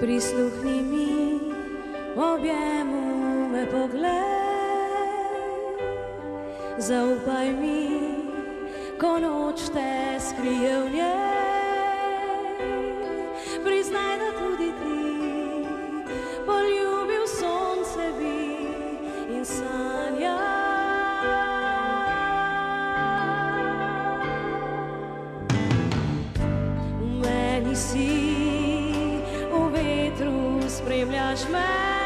Prisluchni mi, objemome pogled. Zaupaj mi, ko noč te skrije v njej. Priznaj, da tudi ti poljubil sonce bi in sanja. V meni si, v vetru spremljaš me.